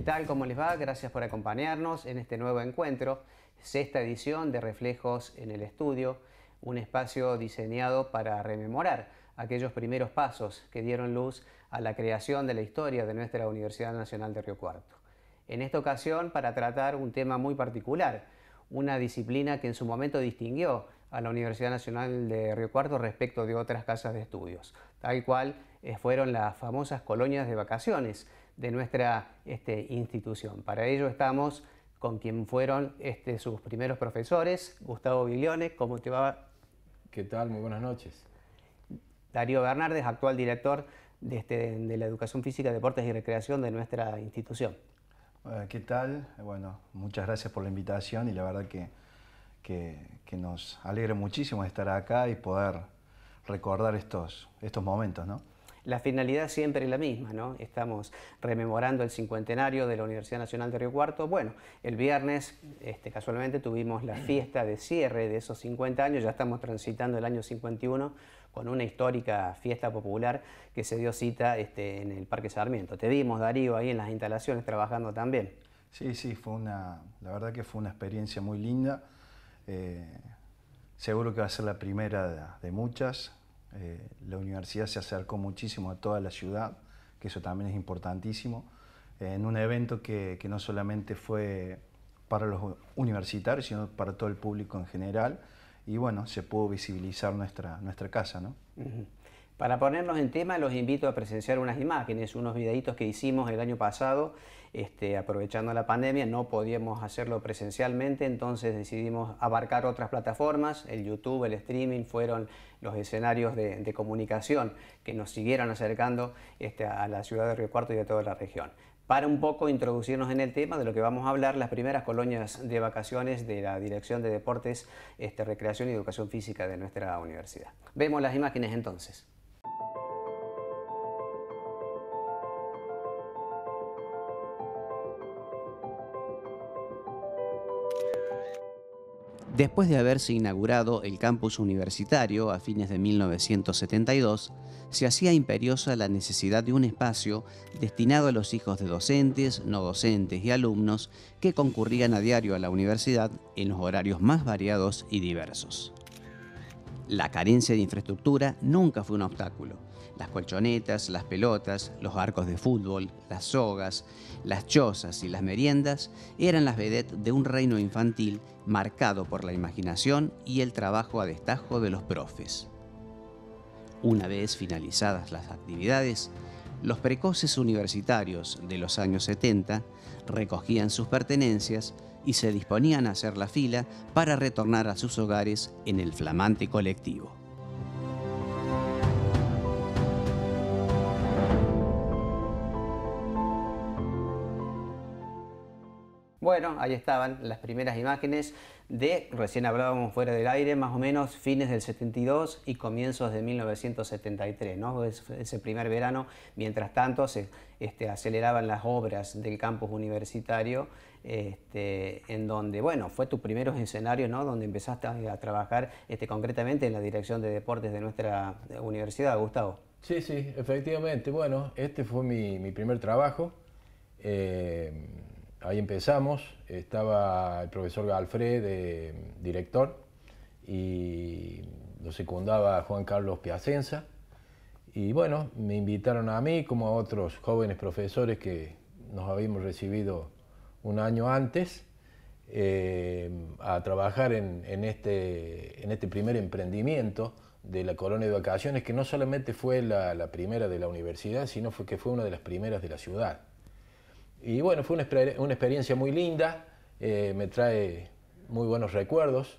¿Qué tal? ¿Cómo les va? Gracias por acompañarnos en este nuevo encuentro, sexta edición de Reflejos en el Estudio, un espacio diseñado para rememorar aquellos primeros pasos que dieron luz a la creación de la historia de nuestra Universidad Nacional de Río Cuarto. En esta ocasión para tratar un tema muy particular, una disciplina que en su momento distinguió a la Universidad Nacional de Río Cuarto respecto de otras casas de estudios, tal cual eh, fueron las famosas colonias de vacaciones de nuestra este, institución. Para ello estamos con quien fueron este, sus primeros profesores, Gustavo Viglione, ¿cómo te va? ¿Qué tal? Muy buenas noches. Darío Bernardes, actual director de, este, de la Educación Física, Deportes y Recreación de nuestra institución. ¿Qué tal? Bueno, muchas gracias por la invitación y la verdad que, que, nos alegra muchísimo estar acá y poder recordar estos, estos momentos, ¿no? La finalidad siempre es la misma, ¿no? Estamos rememorando el cincuentenario de la Universidad Nacional de Río Cuarto. Bueno, el viernes, este, casualmente, tuvimos la fiesta de cierre de esos 50 años, ya estamos transitando el año 51 con una histórica fiesta popular que se dio cita este, en el Parque Sarmiento. Te vimos, Darío, ahí en las instalaciones trabajando también. Sí, sí, fue una, la verdad que fue una experiencia muy linda. Eh, seguro que va a ser la primera de, muchas. Eh, la universidad se acercó muchísimo a toda la ciudad, que eso también es importantísimo, en un evento que, que no solamente fue para los universitarios, sino para todo el público en general y bueno, se pudo visibilizar nuestra, nuestra casa. ¿no? Para ponernos en tema, los invito a presenciar unas imágenes, unos videitos que hicimos el año pasado, este, aprovechando la pandemia, no podíamos hacerlo presencialmente, entonces decidimos abarcar otras plataformas, el YouTube, el streaming, fueron los escenarios de, comunicación que nos siguieron acercando este, a la ciudad de Río Cuarto y a toda la región para un poco introducirnos en el tema de lo que vamos a hablar, las primeras colonias de vacaciones de la Dirección de Deportes, este, Recreación y Educación Física de nuestra universidad. Vemos las imágenes entonces. Después de haberse inaugurado el campus universitario a fines de 1972, se hacía imperiosa la necesidad de un espacio destinado a los hijos de docentes, no docentes y alumnos que concurrían a diario a la universidad en los horarios más variados y diversos. La carencia de infraestructura nunca fue un obstáculo. Las colchonetas, las pelotas, los arcos de fútbol, las sogas, las chozas y las meriendas eran las vedettes de un reino infantil marcado por la imaginación y el trabajo a destajo de los profes. Una vez finalizadas las actividades, los precoces universitarios de los años 70 recogían sus pertenencias y se disponían a hacer la fila para retornar a sus hogares en el flamante colectivo. Bueno, ahí estaban las primeras imágenes de, recién hablábamos fuera del aire, más o menos fines del 72 y comienzos de 1973, ¿no? ese primer verano, mientras tanto se este, aceleraban las obras del campus universitario, este, en donde, bueno, fue tu primeros escenarios, ¿no? Donde empezaste a, trabajar este, concretamente en la dirección de deportes de nuestra universidad, Gustavo. Sí, sí, efectivamente. Bueno, este fue mi, primer trabajo. Eh, ahí empezamos, estaba el profesor Galfred, de, director, y lo secundaba Juan Carlos Piacenza. Y bueno, me invitaron a mí como a otros jóvenes profesores que nos habíamos recibido un año antes eh, a trabajar en, este, en este primer emprendimiento de la colonia de vacaciones, que no solamente fue la, primera de la universidad, sino que fue una de las primeras de la ciudad. Y bueno, fue una, una experiencia muy linda, eh, me trae muy buenos recuerdos.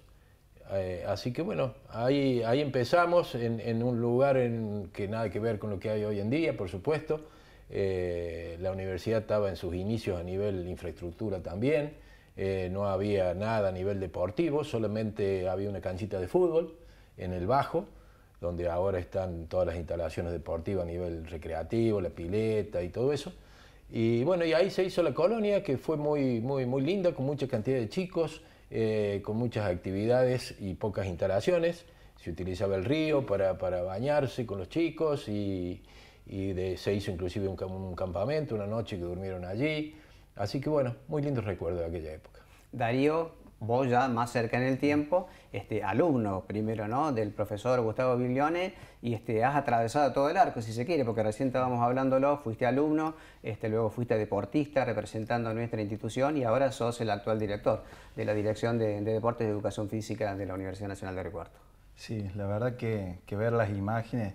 Eh, así que bueno, ahí, ahí empezamos en, un lugar en que nada que ver con lo que hay hoy en día, por supuesto. Eh, la universidad estaba en sus inicios a nivel infraestructura también. no había nada a nivel deportivo, solamente había una canchita de fútbol en el bajo, donde ahora están todas las instalaciones deportivas a nivel recreativo, la pileta y todo eso. Y bueno, y ahí se hizo la colonia, que fue muy, muy, muy linda, con mucha cantidad de chicos, eh, con muchas actividades y pocas instalaciones. Se utilizaba el río para, para bañarse con los chicos y, y de, se hizo inclusive un, un, campamento, una noche que durmieron allí. así que bueno, muy lindo recuerdo de aquella época. Darío, vos ya más cerca en el tiempo, este, alumno primero ¿no? del profesor Gustavo Viglione y este, has atravesado todo el arco, si se quiere, porque recién estábamos hablándolo, fuiste alumno, este, luego fuiste deportista representando a nuestra institución y ahora sos el actual director de la Dirección de, Deportes de Educación Física de la Universidad Nacional de Río Sí, la verdad que, ver las imágenes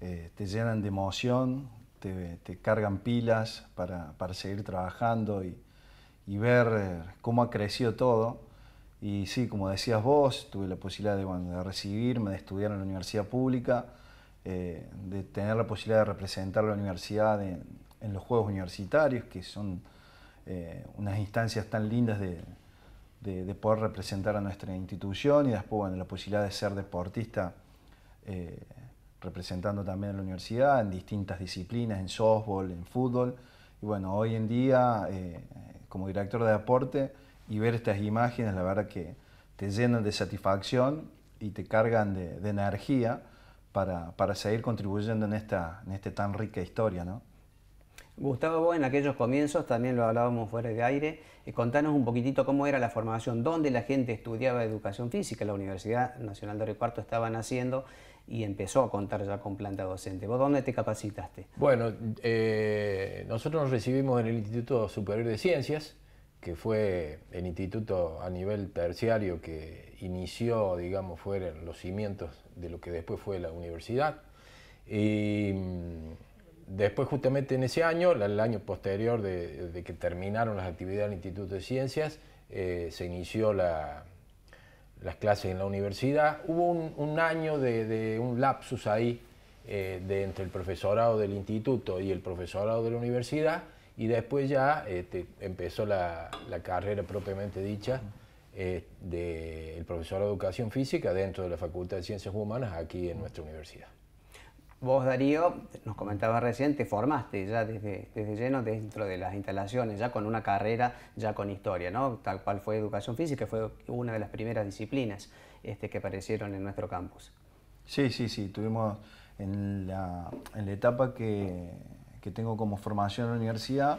eh, te llenan de emoción, te, cargan pilas para, para seguir trabajando y, y ver eh, cómo ha crecido todo. Y sí, como decías vos, tuve la posibilidad de, de recibirme, de estudiar en la universidad pública, eh, de tener la posibilidad de representar la universidad en, los Juegos Universitarios, que son eh, unas instancias tan lindas de, de, poder representar a nuestra institución y después bueno, la posibilidad de ser deportista representando también a la universidad en distintas disciplinas, en softball, en fútbol. Y bueno, hoy en día como director de deporte y ver estas imágenes, la verdad que te llenan de satisfacción y te cargan de, energía para, para, seguir contribuyendo en esta, en esta tan rica historia. ¿no? Gustavo, vos en aquellos comienzos, también lo hablábamos fuera de aire, eh, contanos un poquitito cómo era la formación, dónde la gente estudiaba educación física, la Universidad Nacional de Río Cuarto estaba naciendo y empezó a contar ya con planta docente. ¿Vos dónde te capacitaste? Bueno, eh, nosotros nos recibimos en el Instituto Superior de Ciencias, que fue el instituto a nivel terciario que inició, digamos, fueron los cimientos de lo que después fue la universidad. Y mm, después justamente en ese año, el año posterior de, que terminaron las actividades del Instituto de Ciencias, eh, se inició la, las clases en la universidad. Hubo un, año de, un lapsus ahí eh, de entre el profesorado del instituto y el profesorado de la universidad y después ya este, empezó la, carrera propiamente dicha eh, del profesorado de educación física dentro de la Facultad de Ciencias Humanas aquí en nuestra universidad. Vos, Darío, nos comentabas recién, te formaste ya desde, desde lleno dentro de las instalaciones, ya con una carrera, ya con historia, ¿no? Tal cual fue educación física, fue una de las primeras disciplinas este, que aparecieron en nuestro campus. Sí, sí, sí, tuvimos en la, etapa que, tengo como formación en la universidad,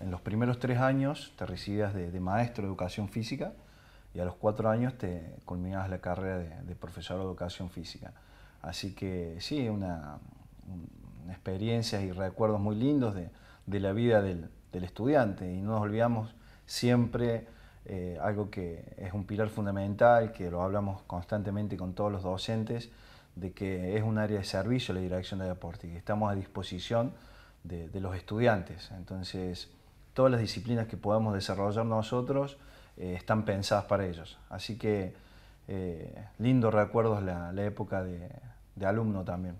en los primeros tres años te recibías de, maestro de educación física y a los cuatro años te culminabas la carrera de, de profesor de educación física. Así que sí, una, experiencias y recuerdos muy lindos de, la vida del, estudiante y no nos olvidamos siempre eh, algo que es un pilar fundamental, que lo hablamos constantemente con todos los docentes, de que es un área de servicio la dirección de deporte y que estamos a disposición de, los estudiantes. Entonces, todas las disciplinas que podamos desarrollar nosotros eh, están pensadas para ellos. Así que eh, lindos recuerdos la época de, de alumno también.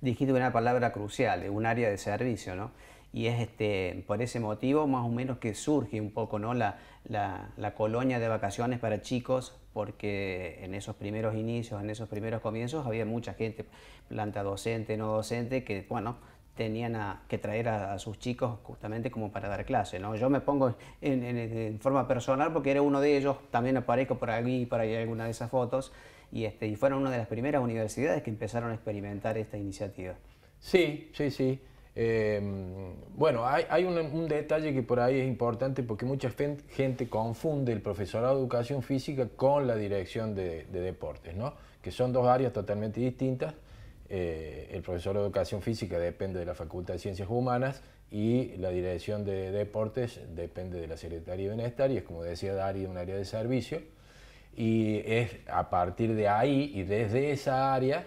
Dijiste una palabra crucial, un área de servicio, ¿no? Y es este, por ese motivo más o menos que surge un poco ¿no? la, la, colonia de vacaciones para chicos, porque en esos primeros inicios, en esos primeros comienzos, había mucha gente, planta docente, no docente, que bueno, tenían que traer a, sus chicos justamente como para dar clase. ¿no? Yo me pongo en, en, forma personal porque era uno de ellos, también aparezco por aquí por ahí alguna de esas fotos, y, este, y fueron una de las primeras universidades que empezaron a experimentar esta iniciativa. Sí, sí, sí. Eh, bueno, hay, un, detalle que por ahí es importante porque mucha gente confunde el profesorado de educación física con la dirección de, deportes, ¿no? que son dos áreas totalmente distintas. Eh, el profesor de educación física depende de la Facultad de Ciencias Humanas y la dirección de deportes depende de la Secretaría de Bienestar y es como decía Dari, un área de servicio y es a partir de ahí y desde esa área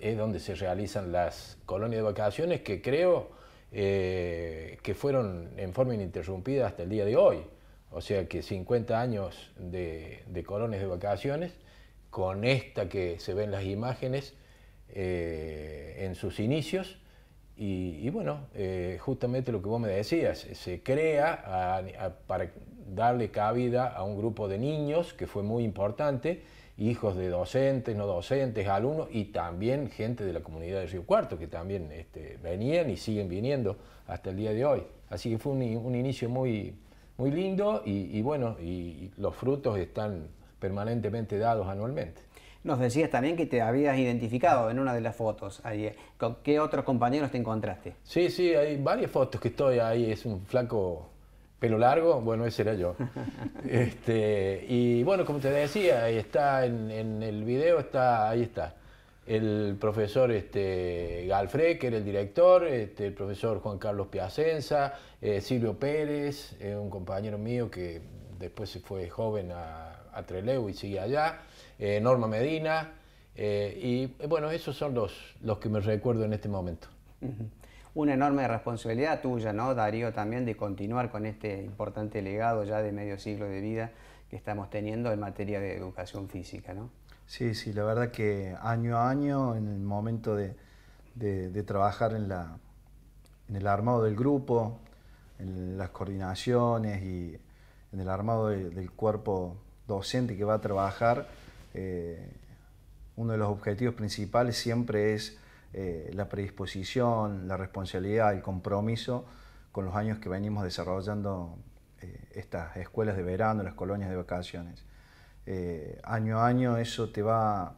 es donde se realizan las colonias de vacaciones que creo eh, que fueron en forma ininterrumpida hasta el día de hoy. O sea que 50 años de, colonias de vacaciones, con esta que se ven las imágenes eh, en sus inicios, y, bueno, eh, justamente lo que vos me decías, se crea para darle cabida a un grupo de niños que fue muy importante, hijos de docentes, no docentes, alumnos y también gente de la comunidad de Río Cuarto que también este, venían y siguen viniendo hasta el día de hoy. Así que fue un, inicio muy, muy lindo y, bueno, y los frutos están permanentemente dados anualmente. Nos decías también que te habías identificado en una de las fotos. ¿Con qué otros compañeros te encontraste? Sí, sí, hay varias fotos que estoy ahí. Es un flaco Pelo largo, bueno, ese era yo. este, y bueno, como te decía, ahí está en, el video, está, ahí está. El profesor este, Galfré, que era el director, este, el profesor Juan Carlos Piacenza, eh, Silvio Pérez, eh, un compañero mío que después se fue joven a, a Trelew y sigue allá, eh, Norma Medina, y bueno, esos son los, los que me recuerdo en este momento. Una enorme responsabilidad tuya, ¿no, Darío, también de continuar con este importante legado ya de medio siglo de vida que estamos teniendo en materia de educación física, ¿no? Sí, sí, la verdad que año a año, en el momento de, trabajar en, la, en el armado del grupo, en las coordinaciones y en el armado del cuerpo docente que va a trabajar, eh, uno de los objetivos principales siempre es eh, la predisposición, la responsabilidad, el compromiso con los años que venimos desarrollando eh, estas escuelas de verano, las colonias de vacaciones. Año a año eso te va,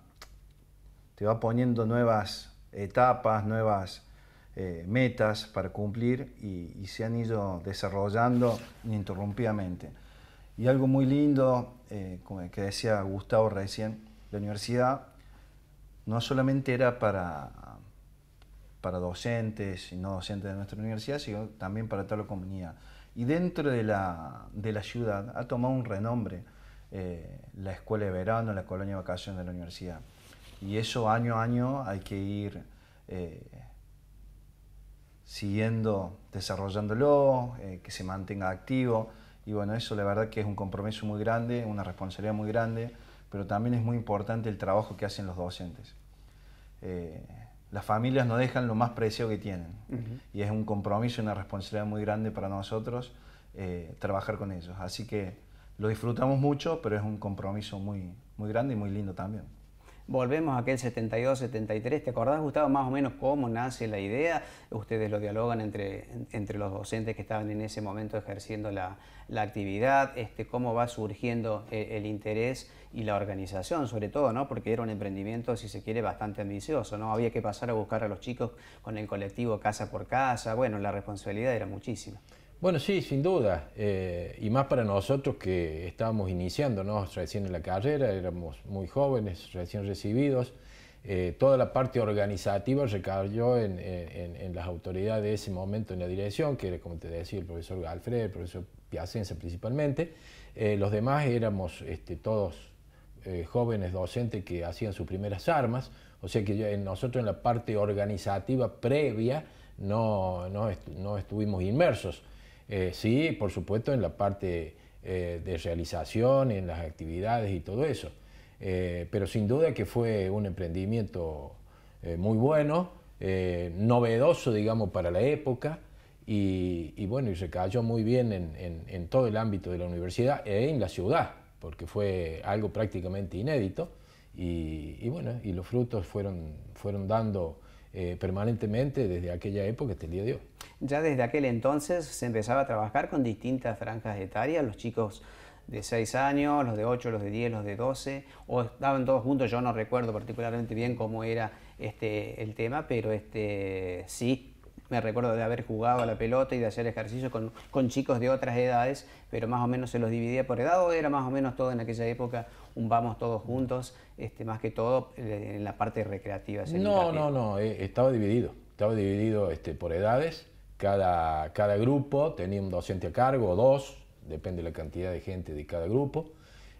te va poniendo nuevas etapas, nuevas metas para cumplir y, se han ido desarrollando ininterrumpidamente. Y algo muy lindo, como que decía Gustavo recién, la universidad no solamente era para para docentes y no docentes de nuestra universidad, sino también para toda la comunidad. Y dentro de la, de la ciudad ha tomado un renombre eh, la escuela de verano, la colonia de vacaciones de la universidad. Y eso año a año hay que ir eh, siguiendo, desarrollándolo, eh, que se mantenga activo. Y bueno, eso la verdad que es un compromiso muy grande, una responsabilidad muy grande, pero también es muy importante el trabajo que hacen los docentes las familias no dejan lo más preciado que tienen. Y es un compromiso y una responsabilidad muy grande para nosotros eh, trabajar con ellos. Así que lo disfrutamos mucho, pero es un compromiso muy, muy grande y muy lindo también. Volvemos a aquel 72-73. ¿Te acordás, Gustavo, más o menos cómo nace la idea? Ustedes lo dialogan entre, entre los docentes que estaban en ese momento ejerciendo la, la actividad, este, cómo va surgiendo el, el, interés y la organización, sobre todo, ¿no? porque era un emprendimiento, si se quiere, bastante ambicioso. ¿no? Había que pasar a buscar a los chicos con el colectivo casa por casa. Bueno, la responsabilidad era muchísima. Bueno, sí, sin duda. Eh, y más para nosotros que estábamos iniciando, ¿no? recién en la carrera, éramos muy jóvenes, recién recibidos. Eh, toda la parte organizativa recayó en, en, las autoridades de ese momento en la dirección, que era, como te decía, el profesor Alfred, el profesor Piacenza principalmente. Eh, los demás éramos este, todos jóvenes docentes que hacían sus primeras armas, o sea que nosotros en la parte organizativa previa no, no, no estuvimos inmersos. Eh, sí, por supuesto, en la parte eh, de realización, en las actividades y todo eso. Eh, pero sin duda que fue un emprendimiento muy bueno, novedoso, digamos, para la época. Y, bueno, y recayó muy bien en, todo el ámbito de la universidad e en la ciudad, porque fue algo prácticamente inédito. Y, bueno, y los frutos fueron, fueron dando permanentemente desde aquella época hasta el día de hoy. Ya desde aquel entonces se empezaba a trabajar con distintas franjas etarias, los chicos de 6 años, los de 8, los de 10, los de 12, o estaban todos juntos, yo no recuerdo particularmente bien cómo era este, el tema, pero este, sí, me recuerdo de haber jugado a la pelota y de hacer ejercicio con, con, chicos de otras edades, pero más o menos se los dividía por edad o era más o menos todo en aquella época un vamos todos juntos, este, más que todo eh, en la parte recreativa. No, no, no, eh, estaba dividido, estaba dividido este, por edades cada, cada grupo tenía un docente a cargo, o dos, depende de la cantidad de gente de cada grupo.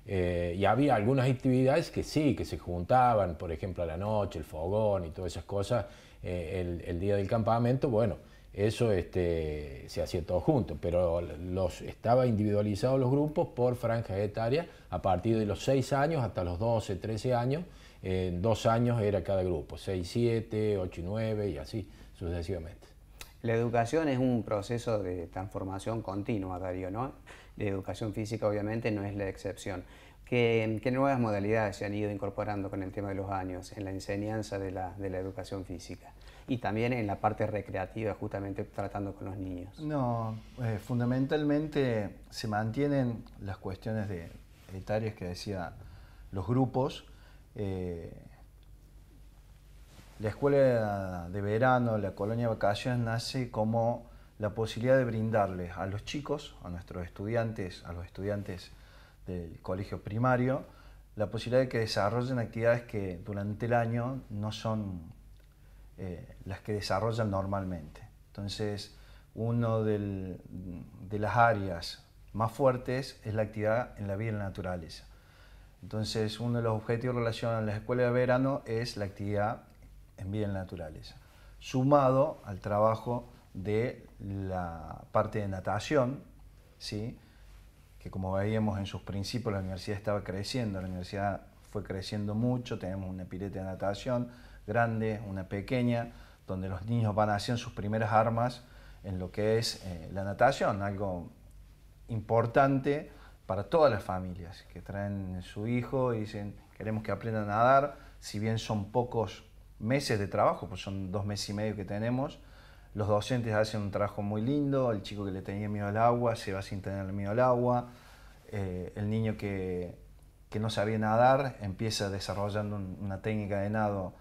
Eh, y había algunas actividades que sí, que se juntaban, por ejemplo a la noche, el fogón y todas esas cosas, eh, el, día del campamento, bueno, eso este, se hacía todo junto, pero los, estaba individualizados los grupos por franjas etarias a partir de los 6 años hasta los 12, 13 años, en dos años era cada grupo, 6, 7, 8 y 9 y así sucesivamente. La educación es un proceso de transformación continua, Darío, ¿no? La educación física obviamente no es la excepción. ¿Qué, nuevas modalidades se han ido incorporando con el tema de los años en la enseñanza de la, educación física? Y también en la parte recreativa, justamente tratando con los niños. No, eh, fundamentalmente se mantienen las cuestiones de etarias que decía los grupos. Eh, la escuela de verano, la colonia de vacaciones, nace como la posibilidad de brindarles a los chicos, a nuestros estudiantes, a los estudiantes del colegio primario, la posibilidad de que desarrollen actividades que durante el año no son eh, las que desarrollan normalmente. Entonces, una de las áreas más fuertes es la actividad en la vida en la naturaleza. Entonces, uno de los objetivos relacionados en la escuela de verano es la actividad en vida en la naturaleza, sumado al trabajo de la parte de natación, ¿sí? Que como veíamos en sus principios la universidad estaba creciendo, la universidad fue creciendo mucho, tenemos una pileta de natación grande, una pequeña, donde los niños van haciendo sus primeras armas en lo que es eh, la natación, algo importante para todas las familias que traen su hijo y dicen queremos que aprendan a nadar, si bien son pocos meses de trabajo, pues son dos meses y medio que tenemos, los docentes hacen un trabajo muy lindo, el chico que le tenía miedo al agua se va sin tener miedo al agua, eh, el niño que, que, no sabía nadar empieza desarrollando una técnica de nado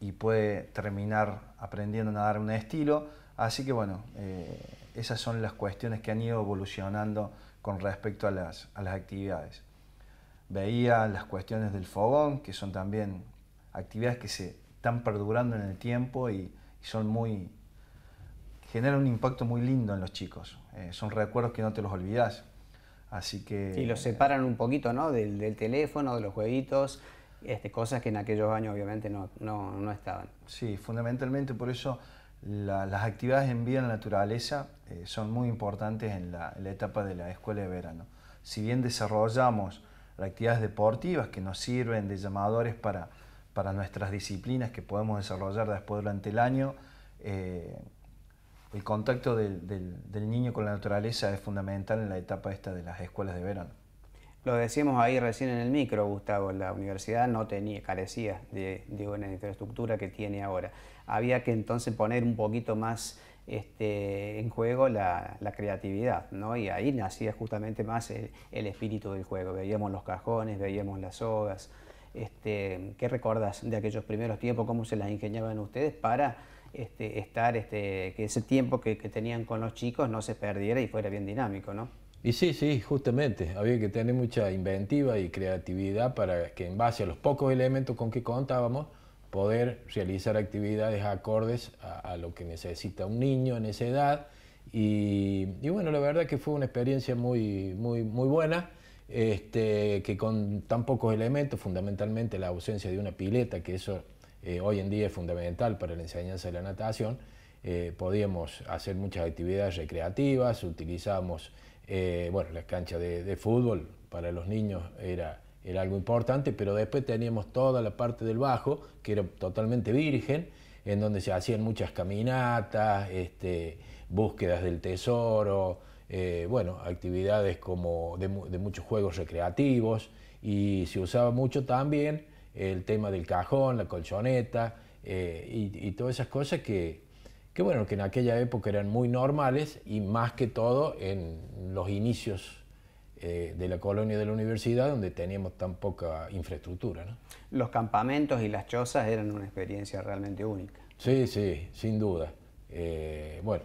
y puede terminar aprendiendo a nadar un estilo. Así que bueno, eh, esas son las cuestiones que han ido evolucionando con respecto a las, a las actividades. Veía las cuestiones del fogón, que son también actividades que se están perdurando en el tiempo y, y son muy, genera un impacto muy lindo en los chicos. Eh, son recuerdos que no te los olvidas. Así que... Y los separan un poquito, ¿no? Del, teléfono, de los jueguitos, este, cosas que en aquellos años obviamente no, no, estaban. Sí, fundamentalmente por eso las actividades en vida en la naturaleza eh, son muy importantes en la, en la, etapa de la escuela de verano. Si bien desarrollamos actividades deportivas que nos sirven de llamadores para, para nuestras disciplinas que podemos desarrollar después durante el año, eh, el contacto del, niño con la naturaleza es fundamental en la etapa esta de las escuelas de verano. Lo decíamos ahí recién en el micro, Gustavo, la universidad no tenía, carecía de, de una infraestructura que tiene ahora. Había que entonces poner un poquito más este, en juego la, creatividad, ¿no? y ahí nacía justamente más el, el, espíritu del juego. Veíamos los cajones, veíamos las sogas. Este, ¿Qué recordas de aquellos primeros tiempos? ¿Cómo se las ingeniaban ustedes para este, estar, este, que ese tiempo que, tenían con los chicos no se perdiera y fuera bien dinámico, ¿no? Y sí, sí, justamente, había que tener mucha inventiva y creatividad para que en base a los pocos elementos con que contábamos, poder realizar actividades acordes a, lo que necesita un niño en esa edad. Y, bueno, la verdad que fue una experiencia muy, muy, muy buena, este, que con tan pocos elementos, fundamentalmente la ausencia de una pileta, que eso eh, hoy en día es fundamental para la enseñanza de la natación, eh, podíamos hacer muchas actividades recreativas, utilizamos eh, bueno, la cancha de, fútbol para los niños era, era algo importante, pero después teníamos toda la parte del bajo, que era totalmente virgen, en donde se hacían muchas caminatas, este, búsquedas del tesoro, bueno, actividades como de, muchos juegos recreativos, y se usaba mucho también el tema del cajón, la colchoneta eh, y, todas esas cosas que, que, bueno, que en aquella época eran muy normales y más que todo en los inicios eh, de la colonia de la universidad donde teníamos tan poca infraestructura. Los campamentos y las chozas eran una experiencia realmente única. Sí, sí, sin duda. Eh, bueno,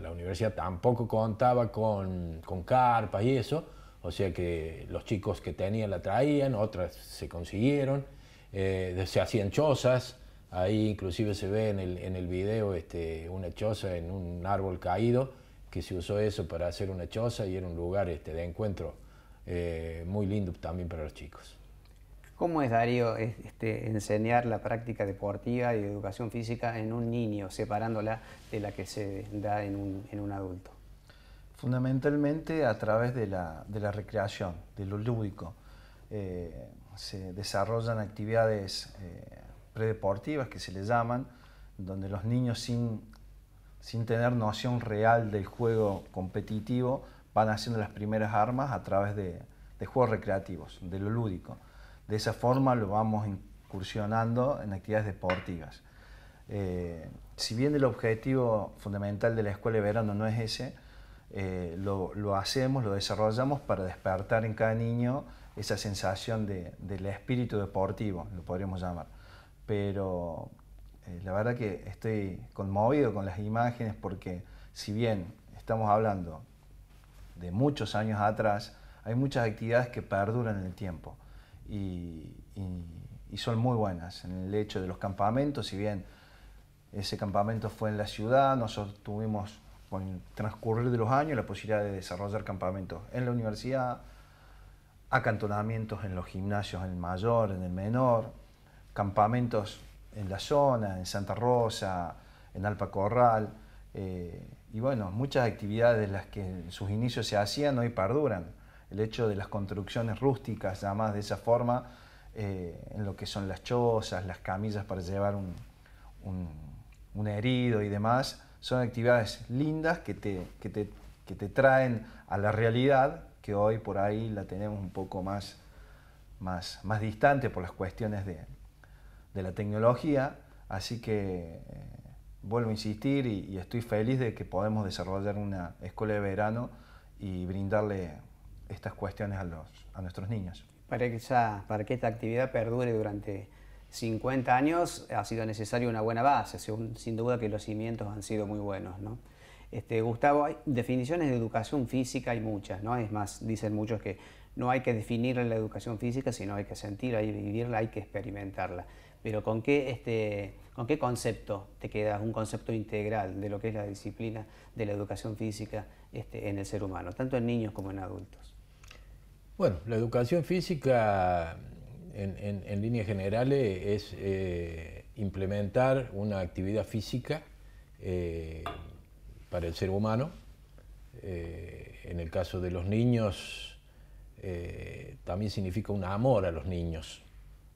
la universidad tampoco contaba con, con carpas y eso, o sea que los chicos que tenían la traían, otras se consiguieron, eh, se hacían chozas, ahí inclusive se ve en el, en el video este, una choza en un árbol caído, que se usó eso para hacer una choza y era un lugar este, de encuentro eh, muy lindo también para los chicos. ¿Cómo es, Darío, este, enseñar la práctica deportiva y educación física en un niño, separándola de la que se da en un, en un adulto? Fundamentalmente a través de la, de la recreación, de lo lúdico. Eh, se desarrollan actividades eh, predeportivas que se les llaman, donde los niños sin, sin tener noción real del juego competitivo van haciendo las primeras armas a través de, de juegos recreativos, de lo lúdico. De esa forma lo vamos incursionando en actividades deportivas. Eh, si bien el objetivo fundamental de la escuela de verano no es ese, eh, lo, lo, hacemos, lo desarrollamos para despertar en cada niño esa sensación de, del espíritu deportivo, lo podríamos llamar. Pero eh, la verdad que estoy conmovido con las imágenes porque si bien estamos hablando de muchos años atrás, hay muchas actividades que perduran en el tiempo y, son muy buenas. En el hecho de los campamentos, si bien ese campamento fue en la ciudad, nosotros tuvimos con el transcurrir de los años la posibilidad de desarrollar campamentos en la universidad, acantonamientos en los gimnasios en el mayor, en el menor, campamentos en la zona, en Santa Rosa, en Alpa Corral, eh, y bueno, muchas actividades de las que en sus inicios se hacían hoy perduran. El hecho de las construcciones rústicas, llamadas de esa forma, eh, en lo que son las chozas, las camillas para llevar un, un, herido y demás, son actividades lindas que te, que te, que te traen a la realidad que hoy por ahí la tenemos un poco más, más, más distante por las cuestiones de, de la tecnología, así que eh, vuelvo a insistir y, estoy feliz de que podemos desarrollar una escuela de verano y brindarle estas cuestiones a, los, a nuestros niños. Para que, para que esta actividad perdure durante 50 años ha sido necesaria una buena base, sin duda que los cimientos han sido muy buenos. ¿no? Este, Gustavo, hay definiciones de educación física, hay muchas, ¿no? Es más, dicen muchos que no hay que definir la educación física, sino hay que sentirla y vivirla, hay que experimentarla. Pero ¿con qué, este, ¿con qué concepto te quedas? Un concepto integral de lo que es la disciplina de la educación física este, en el ser humano, tanto en niños como en adultos. Bueno, la educación física en, líneas generales es eh, implementar una actividad física eh, para el ser humano. Eh, en el caso de los niños, también significa un amor a los niños.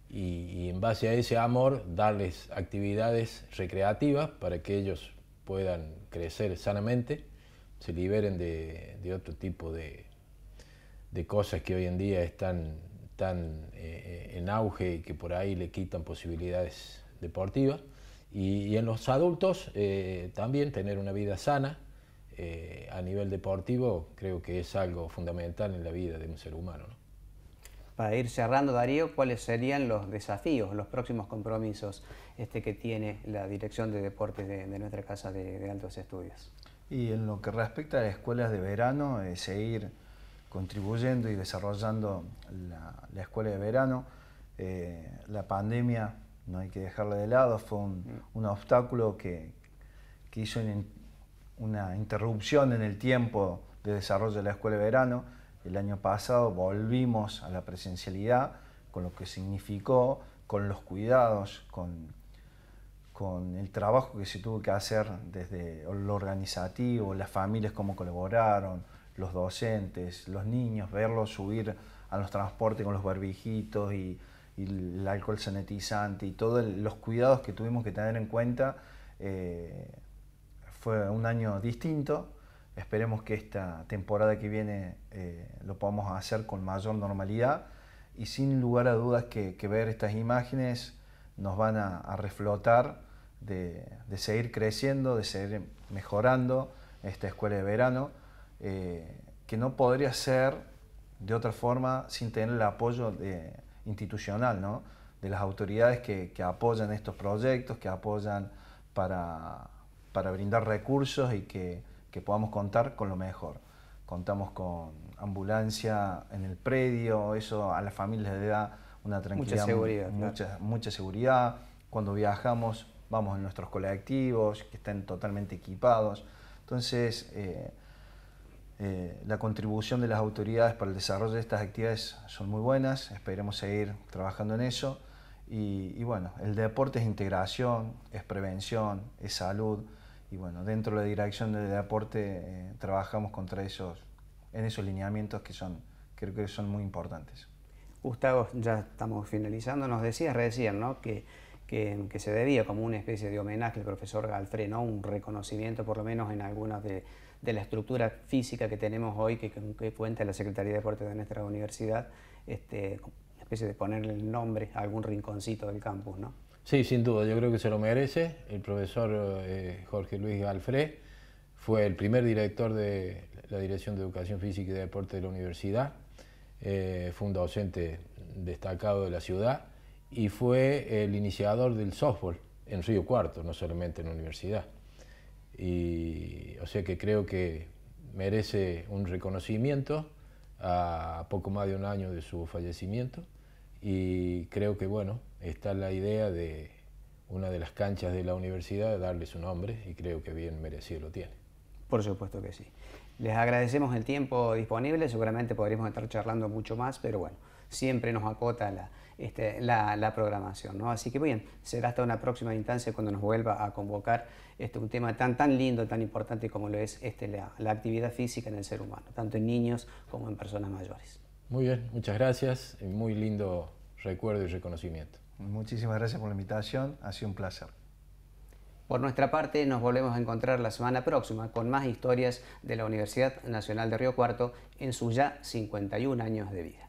Y, en base a ese amor, darles actividades recreativas para que ellos puedan crecer sanamente, se liberen de, otro tipo de, cosas que hoy en día están tan eh, en auge y que por ahí le quitan posibilidades deportivas. Y, en los adultos eh, también tener una vida sana eh, a nivel deportivo creo que es algo fundamental en la vida de un ser humano. Para ir cerrando, Darío, ¿cuáles serían los desafíos, los próximos compromisos este, que tiene la Dirección de Deportes de, nuestra Casa de, Altos Estudios? Y en lo que respecta a las escuelas de verano, seguir contribuyendo y desarrollando la, escuela de verano. Eh, la pandemia no hay que dejarla de lado, fue un, mm. obstáculo que, hizo una interrupción en el tiempo de desarrollo de la escuela de verano. El año pasado volvimos a la presencialidad, con lo que significó, con los cuidados, con, con el trabajo que se tuvo que hacer desde lo organizativo, las familias cómo colaboraron, los docentes, los niños, verlos subir a los transportes con los barbijitos y el alcohol sanitizante y todos los cuidados que tuvimos que tener en cuenta, eh, fue un año distinto. Esperemos que esta temporada que viene eh, lo podamos hacer con mayor normalidad y sin lugar a dudas que, ver estas imágenes nos van a, reflotar de, seguir creciendo, de seguir mejorando esta escuela de verano, eh, que no podría ser de otra forma sin tener el apoyo de, institucional, ¿no? de las autoridades que, apoyan estos proyectos, que apoyan para, brindar recursos y que, podamos contar con lo mejor. Contamos con ambulancia en el predio, eso a las familias le da una tranquilidad. Mucha seguridad. Mucha, mucha seguridad. Cuando viajamos vamos en nuestros colectivos que estén totalmente equipados. Entonces, eh, eh, la contribución de las autoridades para el desarrollo de estas actividades son muy buenas, esperemos seguir trabajando en eso. Y, bueno, el deporte es integración, es prevención, es salud. Y bueno, dentro de la dirección del deporte eh, trabajamos contra esos, en esos lineamientos que son, creo que son muy importantes. Gustavo, ya estamos finalizando, nos decías recién ¿no? que, que, que, se debía como una especie de homenaje al profesor Galfré, ¿no? un reconocimiento por lo menos en algunas de, de la estructura física que tenemos hoy, que, que cuenta la Secretaría de Deportes de nuestra universidad, este, una especie de ponerle el nombre a algún rinconcito del campus, ¿no? Sí, sin duda, yo creo que se lo merece. El profesor eh, Jorge Luis Galfré fue el primer director de la Dirección de Educación Física y Deporte de la universidad, eh, fue un docente destacado de la ciudad y fue el iniciador del softball en Río Cuarto, no solamente en la universidad. Y, o sea que creo que merece un reconocimiento a poco más de un año de su fallecimiento y creo que bueno, está la idea de una de las canchas de la universidad darle su nombre y creo que bien merecido lo tiene. Por supuesto que sí. Les agradecemos el tiempo disponible, seguramente podríamos estar charlando mucho más, pero bueno, siempre nos acota la, este, la, programación. ¿no? Así que bien, será hasta una próxima instancia cuando nos vuelva a convocar este, un tema tan, tan lindo, tan importante como lo es este, la, la actividad física en el ser humano, tanto en niños como en personas mayores. Muy bien, muchas gracias. Muy lindo recuerdo y reconocimiento. Muchísimas gracias por la invitación, ha sido un placer. Por nuestra parte, nos volvemos a encontrar la semana próxima con más historias de la Universidad Nacional de Río Cuarto en sus ya 51 años de vida.